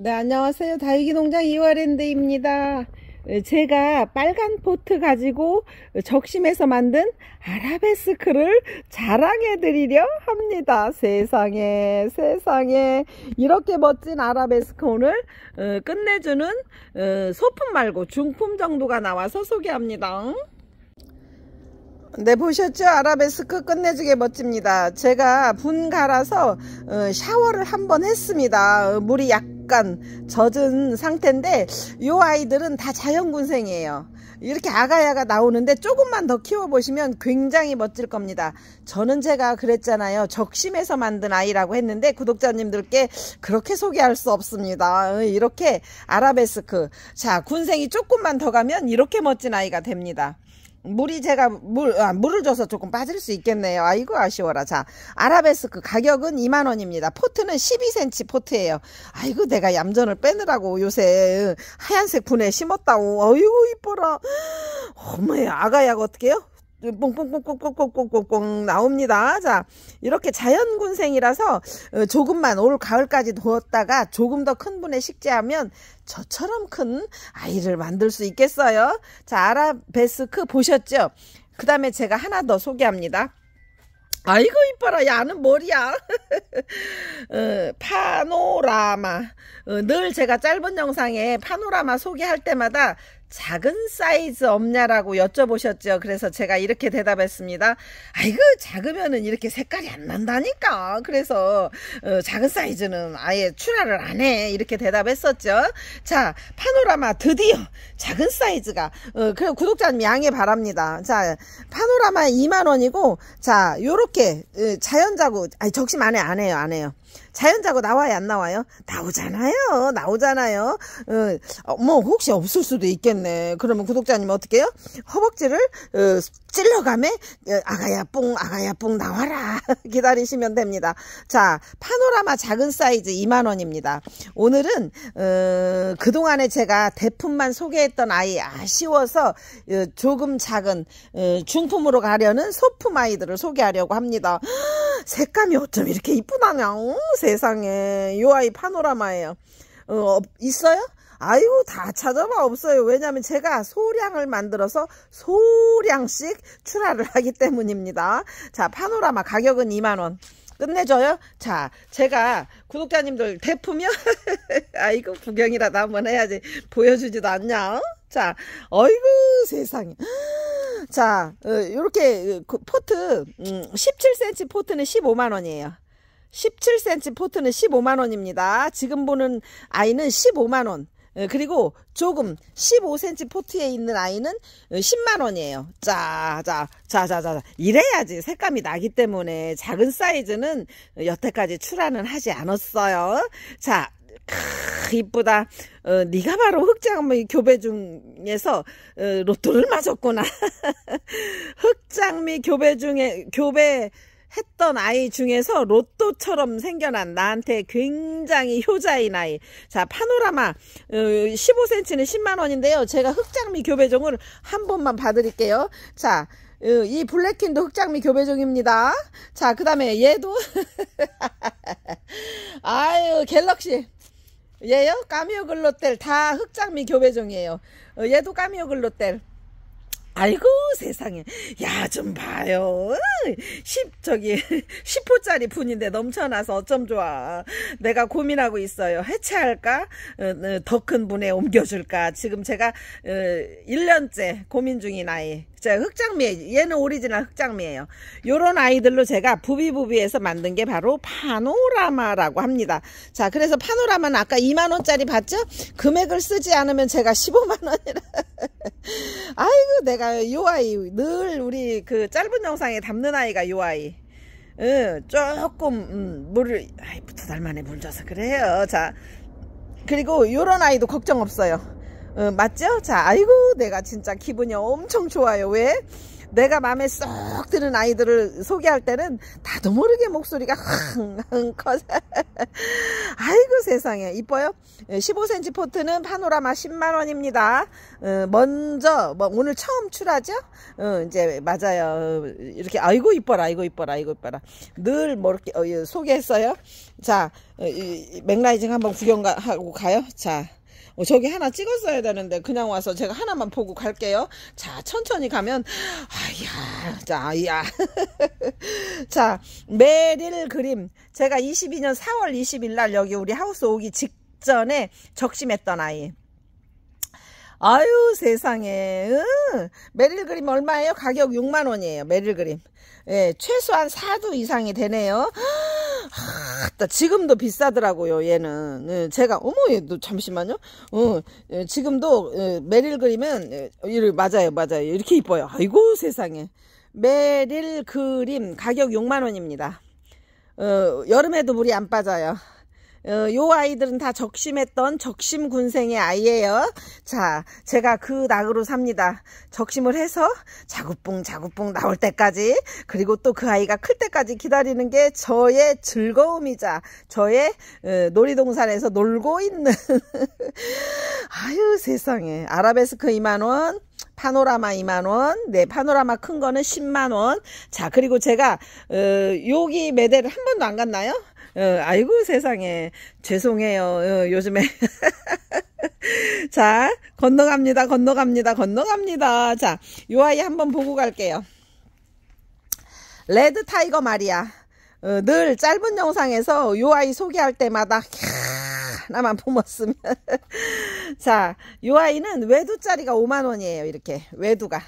네, 안녕하세요. 다육이 농장 이화랜드입니다. 어, 제가 빨간 포트 가지고 적심해서 만든 아라베스크를 자랑해 드리려 합니다. 세상에, 세상에. 이렇게 멋진 아라베스크 오늘 어, 끝내주는 어, 소품 말고 중품 정도가 나와서 소개합니다. 네 보셨죠 아라베스크 끝내주게 멋집니다 제가 분 갈아서 샤워를 한번 했습니다 물이 약 약간 젖은 상태인데 이 아이들은 다 자연군생이에요. 이렇게 아가야가 나오는데 조금만 더 키워보시면 굉장히 멋질 겁니다. 저는 제가 그랬잖아요. 적심해서 만든 아이라고 했는데 구독자님들께 그렇게 소개할 수 없습니다. 이렇게 아라베스크. 자, 군생이 조금만 더 가면 이렇게 멋진 아이가 됩니다. 물이 제가 물, 아, 물을 줘서 조금 빠질 수 있겠네요. 아이고 아쉬워라. 자, 아라베스크 가격은 2만원입니다. 포트는 12cm 포트예요. 아이고 내가 얌전을 빼느라고 요새 하얀색 분에 심었다고. 어이구 이뻐라. 어머야 아가야가 어떻게요? 뽕뽕뽕뽕뽕뽕뽕뽕 나옵니다. 자, 이렇게 자연군생이라서 어, 조금만 올 가을까지 두었다가 조금 더 큰 분에 식재하면 저처럼 큰 아이를 만들 수 있겠어요. 자, 아라베스크 보셨죠? 그 다음에 제가 하나 더 소개합니다. 아이고 이뻐라 야는 머리야 어, 파노라마 어, 늘 제가 짧은 영상에 파노라마 소개할 때마다 작은 사이즈 없냐라고 여쭤보셨죠. 그래서 제가 이렇게 대답했습니다. 아이고 작으면은 이렇게 색깔이 안 난다니까. 그래서 어, 작은 사이즈는 아예 출하를 안 해. 이렇게 대답했었죠. 자 파노라마 드디어 작은 사이즈가 어, 그래 구독자님 양해 바랍니다. 자 파노라마 2만 원이고 자 요렇게 어, 자연자구 아니 적심 안해 안 해요 안 해요. 자연자고 나와요 안 나와요? 나오잖아요 나오잖아요 어, 뭐 혹시 없을 수도 있겠네 그러면 구독자님 어떻게 해요? 허벅지를 어, 찔러가며 어, 아가야 뽕 아가야 뽕 나와라. 기다리시면 됩니다. 자 파노라마 작은 사이즈 2만원입니다. 오늘은 어, 그동안에 제가 대품만 소개했던 아이 아쉬워서 어, 조금 작은 어, 중품으로 가려는 소품 아이들을 소개하려고 합니다. 색감이 어쩜 이렇게 이쁘다냐 세상에. 이 아이 파노라마예요. 어, 있어요? 아유 다 찾아봐. 없어요. 왜냐면 제가 소량을 만들어서 소량씩 출하를 하기 때문입니다. 자 파노라마 가격은 2만원. 끝내줘요? 자 제가 구독자님들 대품이요? 아이고 구경이라도 한번 해야지. 보여주지도 않냐 자 어이구 세상에. 자 이렇게 어, 포트 음, 17cm 포트는 15만원이에요. 17cm 포트는 15만원입니다. 지금 보는 아이는 15만원. 예, 그리고 조금 15cm 포트에 있는 아이는 10만원이에요. 자, 자, 자, 자, 자. 이래야지 색감이 나기 때문에 작은 사이즈는 여태까지 출하는 하지 않았어요. 자, 크, 이쁘다. 어, 네가 바로 흑장미 교배 중에서 어, 로또를 맞았구나. 흑장미 교배 중에 교배 했던 아이 중에서 로또처럼 생겨난 나한테 굉장히 효자인 아이. 자, 파노라마 15cm는 어, 10만원인데요. 제가 흑장미 교배종을 한 번만 봐드릴게요. 자, 어, 이 블랙킨도 흑장미 교배종입니다. 자, 그 다음에 얘도 아유 갤럭시 얘요? 까미오 글로텔 다 흑장미 교배종이에요. 어, 얘도 까미오 글로텔. 아이고 세상에 야 좀 봐요 10 저기 10호짜리 분인데 넘쳐나서 어쩜 좋아 내가 고민하고 있어요 해체할까 어, 어, 더큰 분에 옮겨줄까 지금 제가 1년째 어, 고민 중인 아이 자, 흑장미, 얘는 오리지널 흑장미예요. 요런 아이들로 제가 부비부비해서 만든 게 바로 파노라마라고 합니다. 자, 그래서 파노라마는 아까 2만 원짜리 봤죠? 금액을 쓰지 않으면 제가 15만 원이라. 아이고, 내가 요 아이, 늘 우리 그 짧은 영상에 담는 아이가 요 아이. 응, 조금, 음, 물을, 아이, 두 달 만에 물 줘서 그래요. 자, 그리고 요런 아이도 걱정 없어요. 어, 맞죠? 자, 아이고, 내가 진짜 기분이 엄청 좋아요. 왜? 내가 마음에 쏙 드는 아이들을 소개할 때는 나도 모르게 목소리가 흥흥 커서. 아이고 세상에. 이뻐요? 15cm 포트는 파노라마 10만원입니다. 어, 먼저 뭐 오늘 처음 출하죠? 어, 이제 맞아요. 이렇게 아이고 이뻐라 아이고 이뻐라 아이고 이뻐라. 늘 뭐 이렇게 어, 소개했어요. 자 어, 맥라이징 한번 구경하고 가요. 자 어, 저기 하나 찍었어야 되는데 그냥 와서 제가 하나만 보고 갈게요. 자 천천히 가면 아야 자야. 자 메릴 그림. 제가 22년 4월 20일 날 여기 우리 하우스 오기 직전에 적심했던 아이 아유 세상에. 으, 메릴 그림 얼마예요? 가격 6만원이에요 메릴 그림. 예, 최소한 4두 이상이 되네요. 하, 지금도 비싸더라고요 얘는. 예, 제가 어머 얘도 잠시만요. 어, 예, 지금도 예, 메릴 그림은 예, 맞아요 맞아요. 이렇게 이뻐요. 아이고 세상에. 메릴 그림 가격 6만원입니다. 어, 여름에도 물이 안 빠져요. 어, 요 아이들은 다 적심했던 적심 군생의 아이예요. 자, 제가 그 낙으로 삽니다. 적심을 해서 자구뿡 자구뿡 나올 때까지 그리고 또 그 아이가 클 때까지 기다리는 게 저의 즐거움이자 저의 어, 놀이동산에서 놀고 있는 아유 세상에 아라베스크 2만원 파노라마 2만원 네 파노라마 큰 거는 10만원 자 그리고 제가 어, 여기 매대를 한 번도 안 갔나요? 어, 아이고 세상에. 죄송해요. 어, 요즘에. 자 건너갑니다 건너갑니다 건너갑니다. 자 요 아이 한번 보고 갈게요. 레드 타이거 마리아 어, 늘 짧은 영상에서 요 아이 소개할 때마다 하나만 품었으면. 자 요 아이는 외두짜리가 5만원이에요 이렇게. 외두가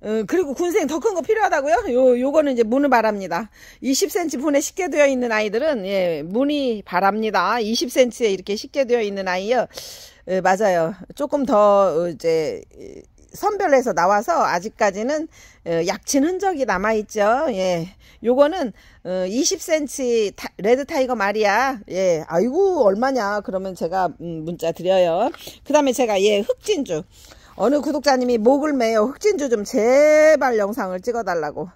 어, 그리고 군생 더 큰 거 필요하다고요? 요, 요거는 이제 문의 바랍니다. 20cm 분에 식재 되어 있는 아이들은, 예, 문의 바랍니다. 20cm에 이렇게 식재 되어 있는 아이요. 예, 맞아요. 조금 더, 어, 이제, 선별해서 나와서 아직까지는 어, 약친 흔적이 남아있죠. 예. 요거는, 어, 20cm 타, 레드 타이거 마리아. 예. 아이고, 얼마냐. 그러면 제가, 음, 문자 드려요. 그 다음에 제가, 예, 흑진주. 어느 구독자님이 목을 매요 흑진주 좀 제발 영상을 찍어달라고.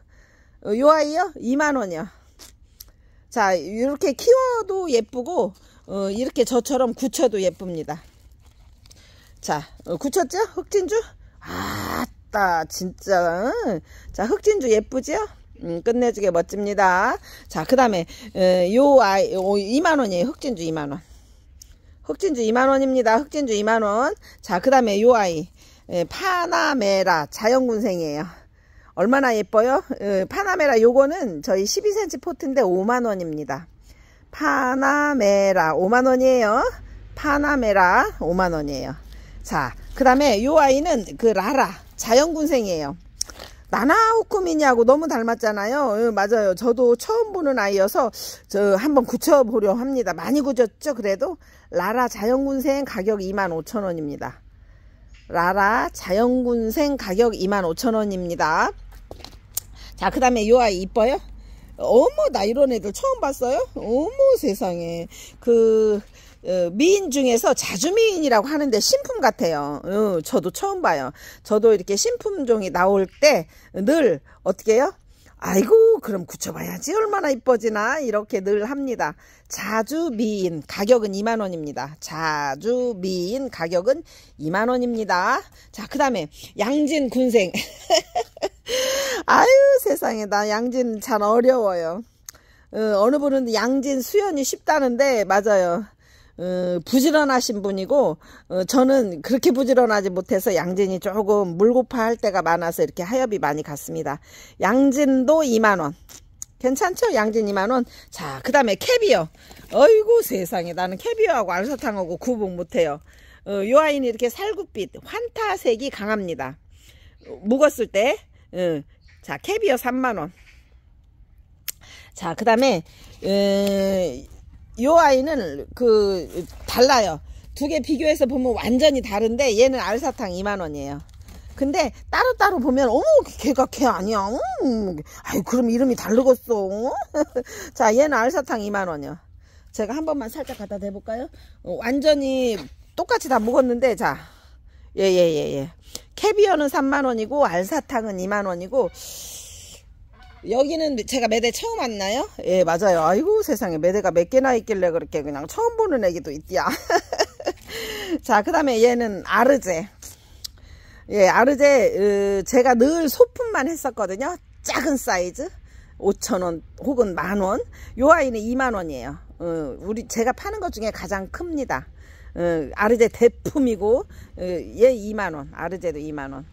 어, 요 아이요? 2만원이요. 자 이렇게 키워도 예쁘고 어, 이렇게 저처럼 굳혀도 예쁩니다. 자 어, 굳혔죠? 흑진주? 아따 진짜. 자 흑진주 예쁘죠 음, 끝내주게 멋집니다. 자 그 다음에 어, 요 아이 2만원이에요. 흑진주 2만원. 흑진주 2만원입니다. 흑진주 2만원. 자 그 다음에 요 아이 예, 파나메라 자연군생이에요. 얼마나 예뻐요? 예, 파나메라 요거는 저희 12cm 포트인데 5만원입니다. 파나메라 5만원이에요. 파나메라 5만원이에요. 자, 그 다음에 요 아이는 그 라라 자연군생이에요. 나나호쿠미니하고 너무 닮았잖아요. 예, 맞아요. 저도 처음 보는 아이여서 저 한번 굳혀보려 합니다. 많이 굳었죠? 그래도 라라 자연군생 가격 25,000원입니다. 라라 자연군생 가격 25,000원입니다. 자, 그 다음에 요 아이 이뻐요? 어머, 나 이런 애들 처음 봤어요? 어머, 세상에. 그, 어, 미인 중에서 자주미인이라고 하는데 신품 같아요. 어, 저도 처음 봐요. 저도 이렇게 신품종이 나올 때 늘 어떻게 해요? 아이고 그럼 굳혀봐야지 얼마나 이뻐지나 이렇게 늘 합니다. 자주 미인 가격은 2만원입니다. 자주 미인 가격은 2만원입니다. 자 그 다음에 양진 군생 아유 세상에 나 양진 참 어려워요. 어, 느 분은 양진 수연이 쉽다는데 맞아요. 어, 부지런하신 분이고 어, 저는 그렇게 부지런하지 못해서 양진이 조금 물고파 할 때가 많아서 이렇게 하엽이 많이 갔습니다. 양진도 2만원. 괜찮죠? 양진 2만원. 자그 다음에 캐비어. 어이구 세상에. 나는 캐비어하고 알사탕하고 구분 못해요. 어, 요 아이는 이렇게 살구빛 환타색이 강합니다. 묵었을 때 어, 자 캐비어 3만원. 자 그 다음에 어, 요 아이는 그 달라요. 두 개 비교해서 보면 완전히 다른데 얘는 알사탕 2만원이에요. 근데 따로따로 보면 어머 걔가 걔 아니야. 음, 아유 그럼 이름이 다르겠어. 자 얘는 알사탕 2만원이요. 제가 한 번만 살짝 갖다 대볼까요? 어, 완전히 똑같이 다 먹었는데 자 예 예 예 예, 캐비어는 3만원이고 알사탕은 2만원이고 여기는 제가 매대 처음 왔나요? 예 맞아요. 아이고 세상에. 매대가 몇 개나 있길래 그렇게 그냥 처음 보는 애기도 있디야. 자 그 다음에 얘는 아르제. 예 아르제 으, 제가 늘 소품만 했었거든요. 작은 사이즈. 5천원 혹은 만원. 요 아이는 2만원이에요. 어, 우리 제가 파는 것 중에 가장 큽니다. 어, 아르제 대품이고 어, 얘 2만원. 아르제도 2만원.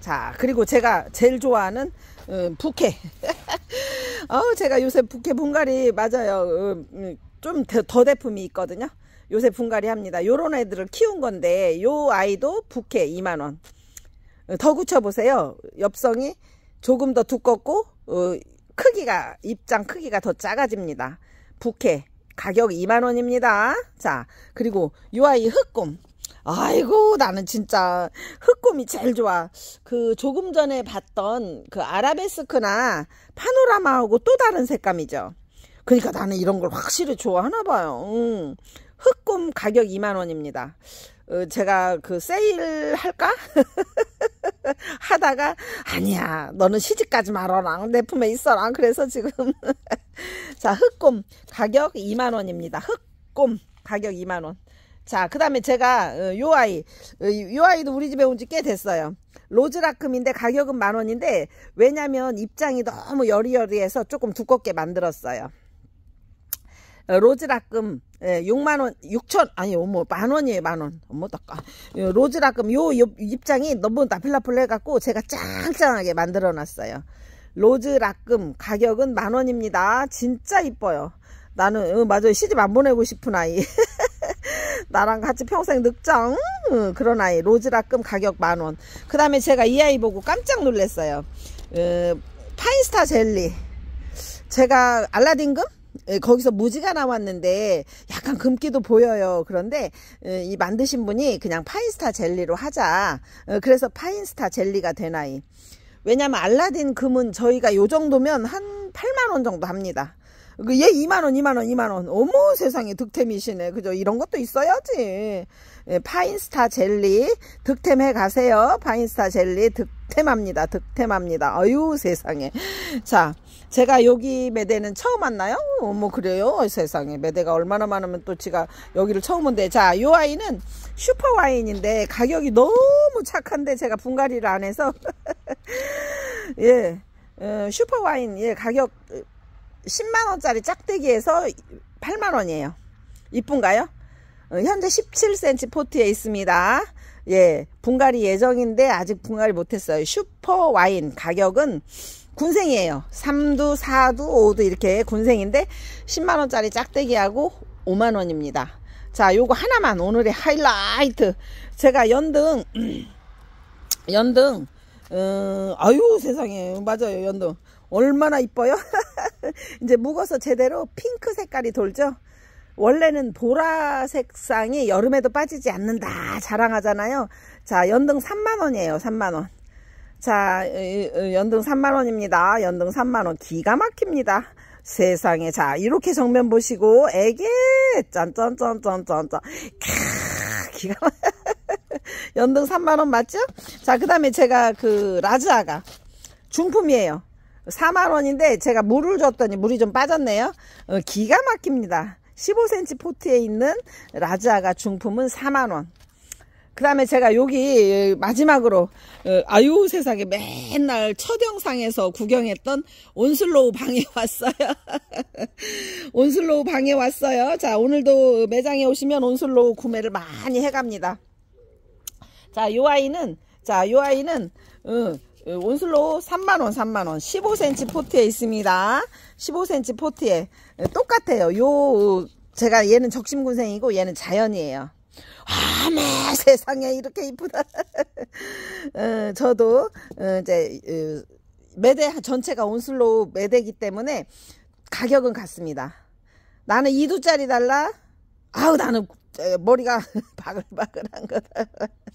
자 그리고 제가 제일 좋아하는 어, 부케 어, 제가 요새 부케 분갈이 맞아요. 어, 음, 좀더 대품이 있거든요. 요새 분갈이 합니다. 요런 애들을 키운 건데 요 아이도 부케 2만원. 어, 더 굳혀 보세요. 엽성이 조금 더 두껍고 어, 크기가 입장 크기가 더 작아집니다. 부케 가격 2만 원입니다. 자 그리고 요 아이 흑곰 아이고 나는 진짜 흑곰이 제일 좋아. 그 조금 전에 봤던 그 아라베스크나 파노라마하고 또 다른 색감이죠. 그러니까 나는 이런 걸 확실히 좋아하나 봐요. 음. 흑곰 가격 2만원입니다. 어, 제가 그 세일 할까? 하다가 아니야 너는 시집가지 말아라. 내 품에 있어라. 그래서 지금. 자 흑곰 가격 2만원입니다. 흑곰 가격 2만원 자 그 다음에 제가 어, 요 아이 어, 요 아이도 우리 집에 온 지 꽤 됐어요. 로즈라큼인데 가격은 만원인데 왜냐면 입장이 너무 여리여리해서 조금 두껍게 만들었어요. 어, 로즈라금 예, 6만원 6천 아니 어머 만원이에요 만원. 어머 닦아. 로즈라금 요, 요 입장이 너무 나플라플 해갖고 제가 짱짱하게 만들어 놨어요. 로즈라금 가격은 만원입니다. 진짜 이뻐요. 나는 어, 맞아요. 시집 안 보내고 싶은 아이 나랑 같이 평생 음, 그런 아이 로즈라금 가격 만원 그 다음에 제가 이 아이 보고 깜짝 놀랐어요 어, 파인스타 젤리 제가 알라딘금 예, 거기서 무지가 나왔는데 약간 금기도 보여요. 그런데 예, 이 만드신 분이 그냥 파인스타 젤리로 하자. 어, 그래서 파인스타 젤리가 되나이. 왜냐면 알라딘 금은 저희가 요 정도면 한 8만원 정도 합니다. 그얘 2만원 2만원 2만원. 어머 세상에 득템이시네. 그죠? 이런 것도 있어야지. 예, 파인스타 jel리 득템해 가세요. 파인스타 젤리 득템합니다 득템합니다. 어유 세상에. 자 제가 여기 매대는 처음 왔나요? 어머 그래요? 세상에. 매대가 얼마나 많으면 또 제가 여기를 처음 온대. 자 요 아이는 슈퍼 와인인데 가격이 너무 착한데 제가 분갈이를 안 해서. 예 어, 슈퍼 와인 예 가격 10만원짜리 짝대기에서 8만원이에요. 이쁜가요? 어, 현재 17cm 포트에 있습니다. 예, 분갈이 예정인데 아직 분갈이 못했어요. 슈퍼 와인 가격은 군생이에요. 3두, 4두, 5두 이렇게 군생인데 10만원짜리 짝대기하고 5만원입니다. 자, 요거 하나만 오늘의 하이라이트. 제가 연등, 연등, 어, 아유 세상에 맞아요 연등 얼마나 이뻐요? 이제 묵어서 제대로 핑크 색깔이 돌죠? 원래는 보라색상이 여름에도 빠지지 않는다. 자랑하잖아요. 자 연등 3만원이에요 3만원. 자 연등 3만원입니다. 연등 3만원 기가 막힙니다. 세상에. 자 이렇게 정면 보시고 애게! 짠짠짠짠짠짠. 기가 막 연등 3만원 맞죠? 자, 그 다음에 제가 그 라즈아가 중품이에요. 4만원인데 제가 물을 줬더니 물이 좀 빠졌네요. 어, 기가 막힙니다. 15cm 포트에 있는 라즈아가 중품은 4만원. 그 다음에 제가 여기 마지막으로 어, 아유 세상에 맨날 첫 영상에서 구경했던 온슬로우 방에 왔어요. 온슬로우 방에 왔어요. 자 오늘도 매장에 오시면 온슬로우 구매를 많이 해갑니다. 자, 요 아이는, 자, 요 아이는, 어, 온슬로 3만원, 3만원. 15cm 포트에 있습니다. 15cm 포트에. 똑같아요. 요, 제가 얘는 적심군생이고 얘는 자연이에요. 아, 매 세상에 이렇게 이쁘다. 어, 저도, 어, 이제, 어, 매대 전체가 온슬로우 매대기 때문에 가격은 같습니다. 나는 2두짜리 달라? 아우, 나는 머리가 바글바글한 거다.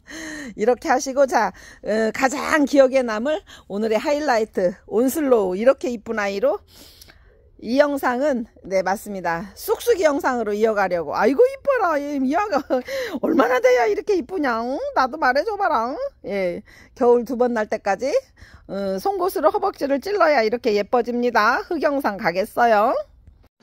이렇게 하시고 자 어, 가장 기억에 남을 오늘의 하이라이트 온슬로우 이렇게 이쁜 아이로 이 영상은 네 맞습니다. 쑥쑥이 영상으로 이어가려고. 아이고 이뻐라. 얘 미아가 얼마나 돼야 이렇게 이쁘냐? 응? 나도 말해줘봐라. 응? 예. 겨울 두 번 날 때까지 어, 송곳으로 허벅지를 찔러야 이렇게 예뻐집니다. 흑영상 가겠어요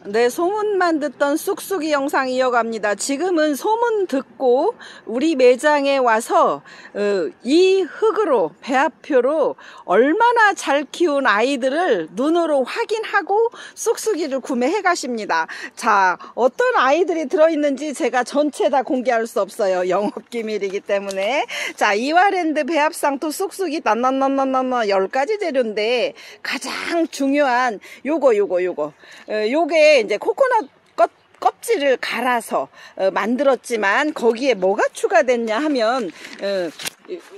네, 소문만 듣던 쑥쑥이 영상 이어갑니다. 지금은 소문 듣고 우리 매장에 와서 어, 이 흙으로 배합표로 얼마나 잘 키운 아이들을 눈으로 확인하고 쑥쑥이를 구매해 가십니다. 자, 어떤 아이들이 들어있는지 제가 전체 다 공개할 수 없어요. 영업기밀이기 때문에. 자, 이화랜드 배합상토 쑥쑥이 난난난난난 10가지 재료인데 가장 중요한 요거 요거 요거 어, 요게 이제 코코넛 껍, 껍질을 갈아서 어, 만들었지만 거기에 뭐가 추가됐냐 하면 어,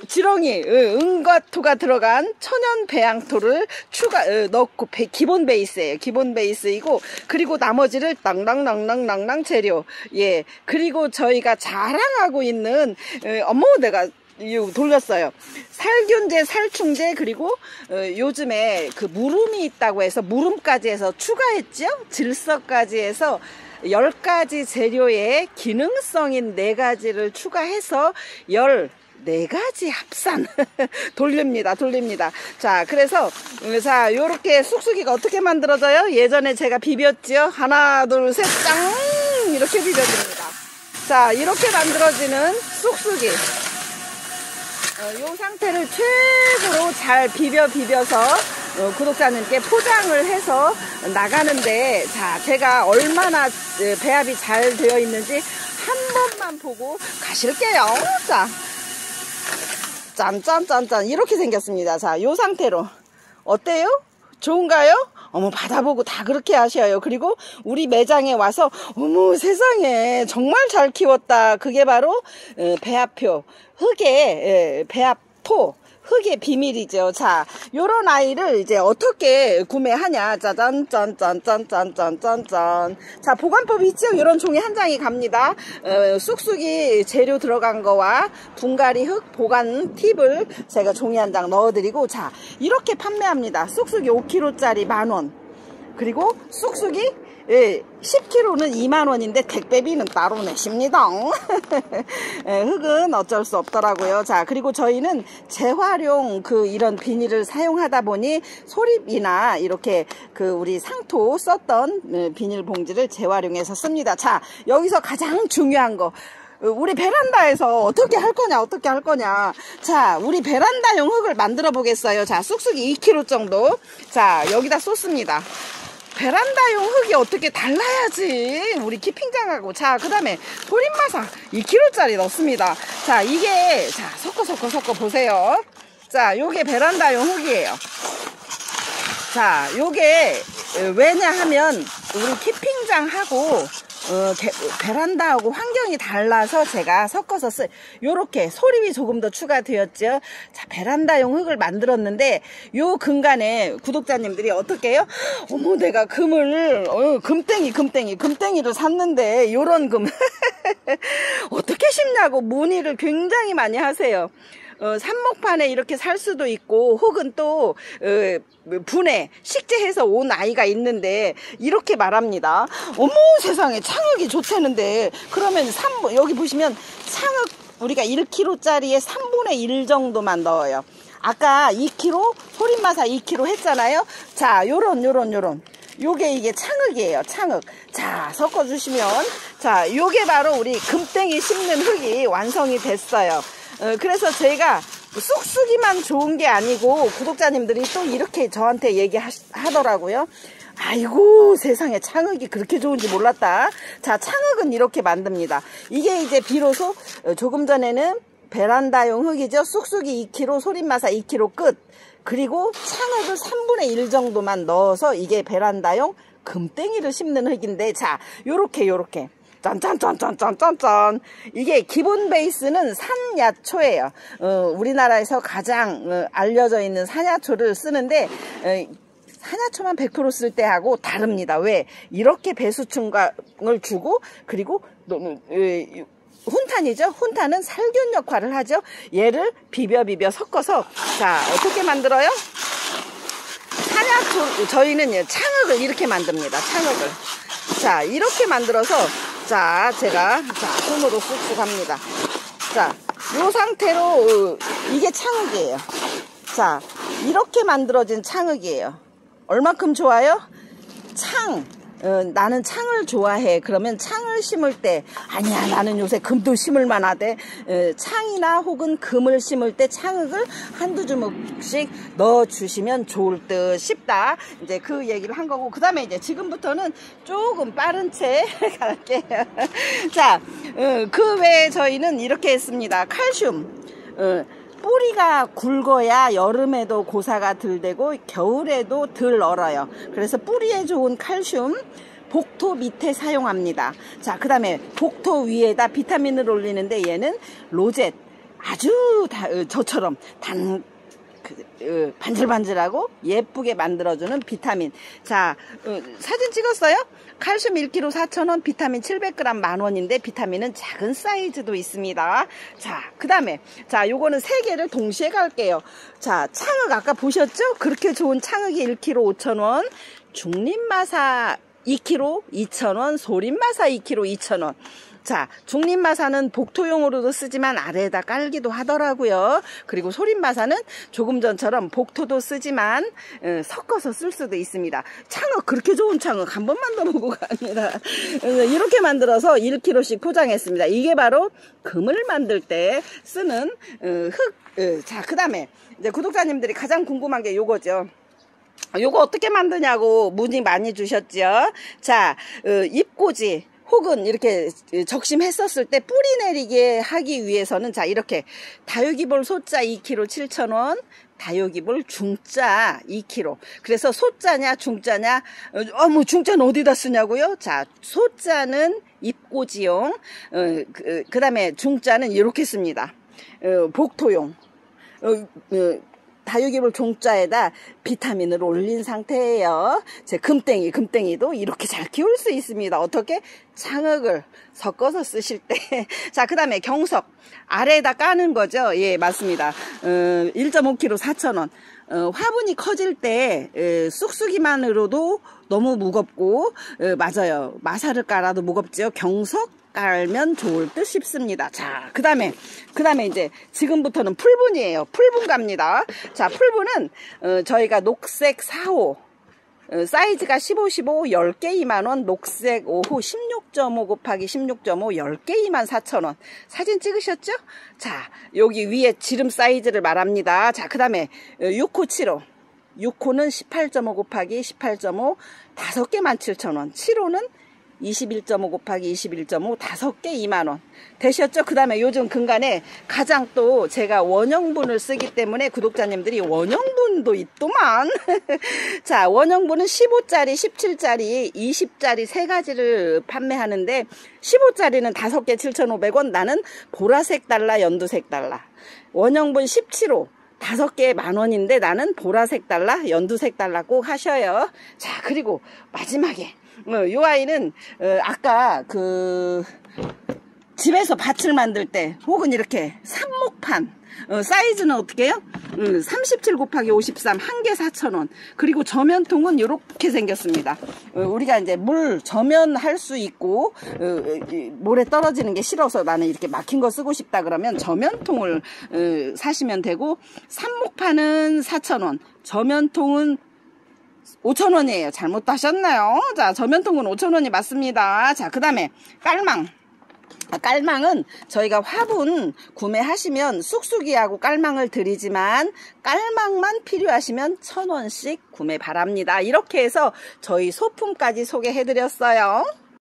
지렁이 어, 은과토가 들어간 천연 배양토를 추가 어, 넣고 배, 기본 베이스예요. 기본 베이스이고 그리고 나머지를 낭낭낭낭낭낭 재료. 예. 그리고 저희가 자랑하고 있는 어, 어머 내가 돌렸어요. 살균제, 살충제 그리고 어, 요즘에 그 무름이 있다고 해서 무름까지 해서 추가했죠. 질서까지 해서 10가지 재료의 기능성인 4가지를 추가해서 10 4가지 합산. 돌립니다 돌립니다. 자 그래서 자 요렇게 쑥쑥이가 어떻게 만들어져요? 예전에 제가 비볐죠 하나 둘 셋 짱! 이렇게 비벼줍니다. 자 이렇게 만들어지는 쑥쑥이 어, 이 상태를 최고로 잘 비벼 비벼서 어, 구독자님께 포장을 해서 나가는데 자 제가 얼마나 어, 배합이 잘 되어 있는지 한 번만 보고 가실게요. 자. 짠짠짠짠. 이렇게 생겼습니다. 자이 상태로. 어때요? 좋은가요? 어머 받아보고 다 그렇게 하셔요. 그리고 우리 매장에 와서 어머 세상에 정말 잘 키웠다. 그게 바로 어, 배합표. 흙에 배합토 흙의 비밀이죠. 자, 요런 아이를 이제 어떻게 구매하냐. 짜잔, 짠, 짠, 짠, 짠, 짠, 짠, 짠. 자, 보관법 있죠? 요런 종이 한 장이 갑니다. 어, 쑥쑥이 재료 들어간 거와 분갈이 흙 보관 팁을 제가 종이 한 장 넣어드리고, 자, 이렇게 판매합니다. 쑥쑥이 5kg짜리 만 원. 그리고 쑥쑥이 예, 10kg는 2만원인데 택배비는 따로 내십니다. 예, 흙은 어쩔 수 없더라고요. 자, 그리고 저희는 재활용 그 이런 비닐을 사용하다 보니 소립이나 이렇게 그 우리 상토 썼던 예, 비닐 봉지를 재활용해서 씁니다. 자, 여기서 가장 중요한 거. 우리 베란다에서 어떻게 할 거냐 어떻게 할 거냐 자 우리 베란다용 흙을 만들어 보겠어요 자 쑥쑥이 2kg 정도 자 여기다 쏟습니다 베란다용 흙이 어떻게 달라야지? 우리 키핑장하고. 자 그 다음에 소림마사 2kg짜리 넣습니다. 자 이게 자 섞어 섞어 섞어 보세요. 자 요게 베란다용 흙이에요. 자 요게 왜냐 하면 우리 키핑장하고 어, 게, 베란다하고 환경이 달라서 제가 섞어서 쓸 요렇게 소림이 조금 더 추가되었죠. 자 베란다용 흙을 만들었는데 요 근간에 구독자님들이 어떻게 해요? 어머 내가 금을 어, 금땡이 금땡이 금땡이를 샀는데 요런 금. 어떻게 심냐고 문의를 굉장히 많이 하세요 어, 삽목판에 이렇게 살 수도 있고 혹은 또 어, 분해 식재해서 온 아이가 있는데 이렇게 말합니다. 어머 세상에 창흑이 좋다는데. 그러면 3, 여기 보시면 창흑 우리가 1kg짜리에 3분의 1 정도만 넣어요. 아까 2kg 소림마사 2kg 했잖아요. 자 요런 요런 요런. 요게 이게 창흑이에요 창흑 자 섞어 주시면. 자 요게 바로 우리 금땡이 심는 흙이 완성이 됐어요. 어, 그래서 저희가 쑥쑥이만 좋은 게 아니고 구독자님들이 또 이렇게 저한테 얘기하더라고요. 아이고 세상에 창흑이 그렇게 좋은지 몰랐다. 자 창흑은 이렇게 만듭니다. 이게 이제 비로소 어, 조금 전에는 베란다용 흙이죠. 쑥쑥이 2kg, 소림마사 2kg 끝. 그리고 창흑을 3분의 1 정도만 넣어서 이게 베란다용 금땡이를 심는 흙인데 자 요렇게 요렇게 짠짠짠짠짠짠짠. 이게 기본 베이스는 산야초예요. 어, 우리나라에서 가장 어, 알려져 있는 산야초를 쓰는데 어, 산야초만 100%쓸 때하고 다릅니다. 왜? 이렇게 배수충을 주고 그리고 어, 훈탄이죠? 훈탄은 살균 역할을 하죠. 얘를 비벼 비벼 섞어서 자 어떻게 만들어요? 한약 저희는 창흑을 이렇게 만듭니다. 창흑을. 자, 이렇게 만들어서 자, 제가 자, 손으로 쑥쑥 합니다. 자, 이 상태로 어, 이게 창흑이에요. 자, 이렇게 만들어진 창흑이에요. 얼마큼 좋아요? 창. 어, 나는 창을 좋아해. 그러면 창을 심을 때 아니야 나는 요새 금도 심을 만하대. 어, 창이나 혹은 금을 심을 때 창흙을 한두 주먹씩 넣어주시면 좋을 듯 싶다. 이제 그 얘기를 한 거고 그 다음에 이제 지금부터는 조금 빠른 채 갈게요. 자, 어, 그 외에 저희는 이렇게 했습니다. 칼슘. 어, 뿌리가 굵어야 여름에도 고사가 덜 되고 겨울에도 덜 얼어요. 그래서 뿌리에 좋은 칼슘 복토 밑에 사용합니다. 자, 그 다음에 복토 위에다 비타민을 올리는데 얘는 로젯 아주 다, 어, 저처럼 단 그, 어, 반질반질하고 예쁘게 만들어주는 비타민. 자, 어, 사진 찍었어요? 칼슘 1kg 4,000원, 비타민 700g 만원인데 비타민은 작은 사이즈도 있습니다. 자, 그 다음에 자, 요거는 세 개를 동시에 갈게요. 자, 창흑 아까 보셨죠? 그렇게 좋은 창흑이 1kg 5,000원, 중립마사 2kg 2,000원, 소림마사 2kg 2,000원. 자, 중립마사는 복토용으로도 쓰지만 아래에다 깔기도 하더라고요. 그리고 소림마사는 조금 전처럼 복토도 쓰지만 어, 섞어서 쓸 수도 있습니다. 창어 그렇게 좋은 창어 한 번만 더 보고 갑니다. 어, 이렇게 만들어서 1kg씩 포장했습니다. 이게 바로 금을 만들 때 쓰는 어, 흙. 어, 자, 그 다음에 이제 구독자님들이 가장 궁금한 게 요거죠. 요거 어떻게 만드냐고 문의 많이 주셨죠. 자, 어, 잎꽂이 혹은 이렇게 적심했었을 때 뿌리 내리게 하기 위해서는 자 이렇게 다육이볼 소자 2kg 7,000원 다육이볼 중자 2kg 그래서 소자냐 중자냐 어뭐 중자는 어디다 쓰냐고요? 자 소자는 입고지용 어, 그, 그 다음에 중자는 이렇게 씁니다. 어, 복토용. 어, 어, 다육이물 종자에다 비타민을 올린 상태예요. 제 금땡이, 금땡이도 이렇게 잘 키울 수 있습니다. 어떻게? 장흙을 섞어서 쓰실 때. 자, 그 다음에 경석. 아래에다 까는 거죠. 예, 맞습니다. 어, 1.5kg 4,000원. 어, 화분이 커질 때 에, 쑥쑥이만으로도 너무 무겁고 에, 맞아요. 마사를 깔아도 무겁죠. 경석 깔면 좋을 듯 싶습니다. 자, 그 다음에, 그 다음에 이제 지금부터는 풀분이에요. 풀분 갑니다. 자, 풀분은, 어, 저희가 녹색 4호, 어, 사이즈가 15, 15, 10개 2만원, 녹색 5호 16.5 곱하기 16.5, 10개 2만 4천원. 사진 찍으셨죠? 자, 여기 위에 지름 사이즈를 말합니다. 자, 그 다음에 6호 7호. 6호는 18.5 곱하기 18.5, 5개 17,000원. 7호는 21.5 곱하기 21.5 5개 2만원 되셨죠? 그 다음에 요즘 근간에 가장 또 제가 원형분을 쓰기 때문에 구독자님들이 원형분도 있더만 자 원형분은 15짜리 17짜리 20짜리 세 가지를 판매하는데 15짜리는 5개 7,500원 나는 보라색 달러 연두색 달러 원형분 17호 다섯 개에 만 원인데 나는 보라색 달러, 연두색 달러 꼭 하셔요. 자, 그리고 마지막에 어, 요 아이는 어, 아까 그 집에서 밭을 만들 때 혹은 이렇게 삽목판 어, 사이즈는 어떻게 해요? 음, 37 곱하기 53 한 개 4,000원 그리고 저면통은 이렇게 생겼습니다 어, 우리가 이제 물 저면할 수 있고 어, 물에 떨어지는 게 싫어서 나는 이렇게 막힌 거 쓰고 싶다 그러면 저면통을 어, 사시면 되고 삽목판은 4,000원 저면통은 5천원이에요. 잘못 하셨나요? 자, 저면통은 5천원이 맞습니다. 자, 그 다음에 깔망. 아, 깔망은 저희가 화분 구매하시면 쑥쑥이하고 깔망을 드리지만 깔망만 필요하시면 천원씩 구매 바랍니다. 이렇게 해서 저희 소품까지 소개해드렸어요.